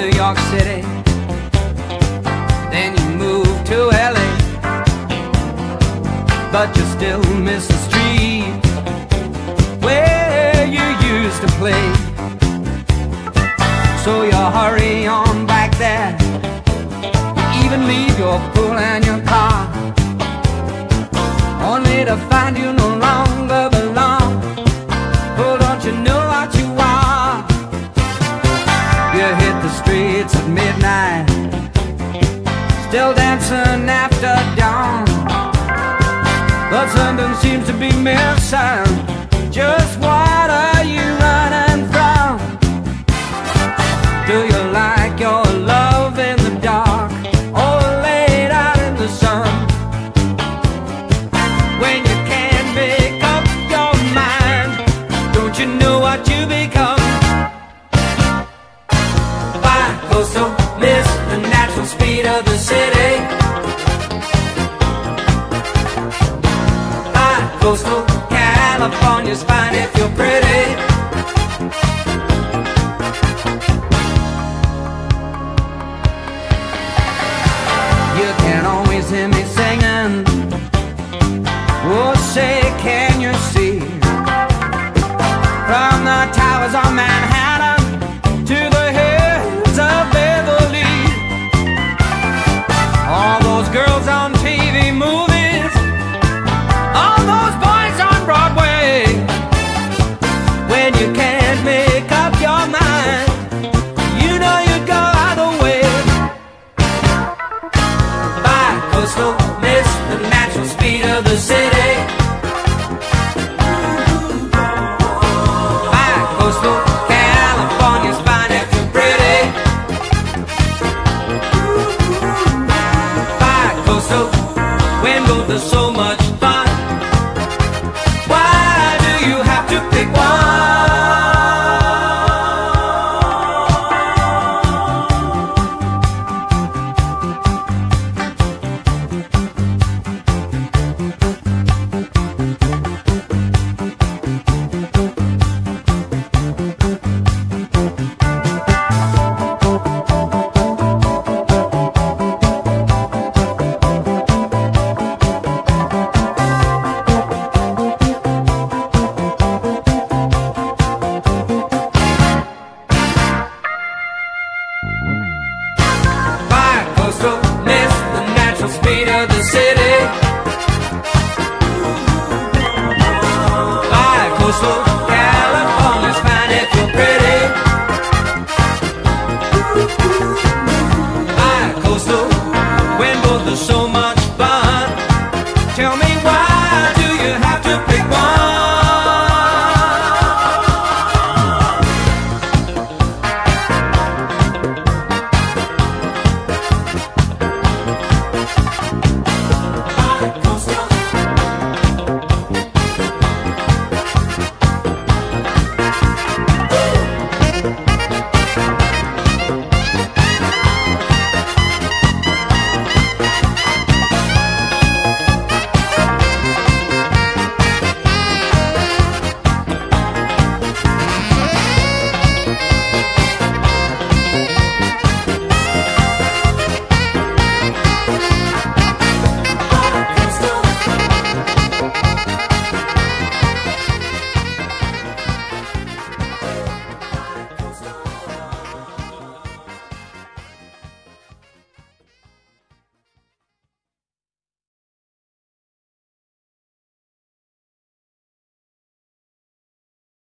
New York City. Then you moved to LA. But you still miss the streets where you used to play. So you hurry on back there. You even leave your pool and your car. Only to find you Still dancing after dawn. But something seems to be missing. Just what are you running from? Do you like your love in the dark or laid out in the sun? When you can't make up your mind, don't you know what you become? Bi-coastal, California's fine if you're pretty. You can always hear me singing. Oh, say, When you can't make up your mind, you know you'd go either way. Bi-coastal, miss the natural speed of the city. Bi-coastal, California's fine pretty. Bi-coastal, when both are so much coastal mist, the natural speed of the city.